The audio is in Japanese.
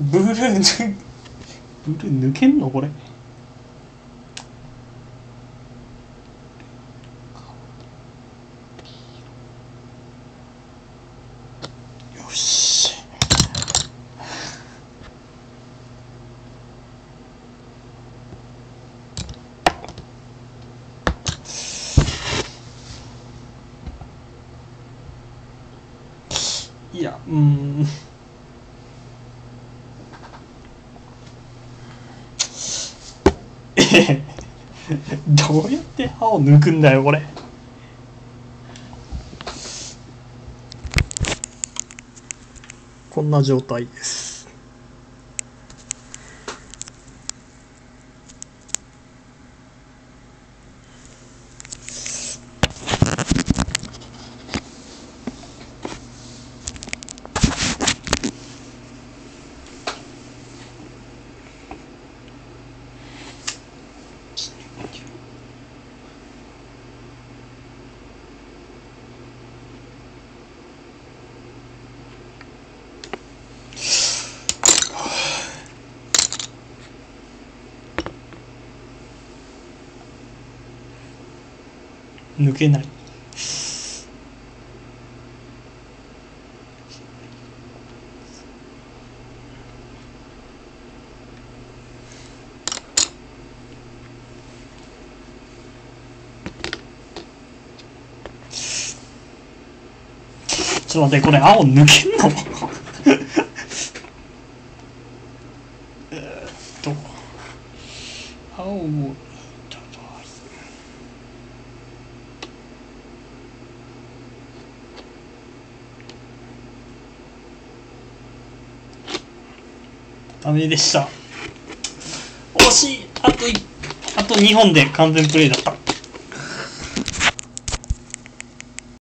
ブルー抜ブルー抜けんのこれ？よし。いやうん。どうやって歯を抜くんだよこれ。こんな状態です。抜けない。ちょっと待ってこれ青抜けんのえーっと青もちょっとダメでした。惜しい。あと1あと2本で完全プレイだった。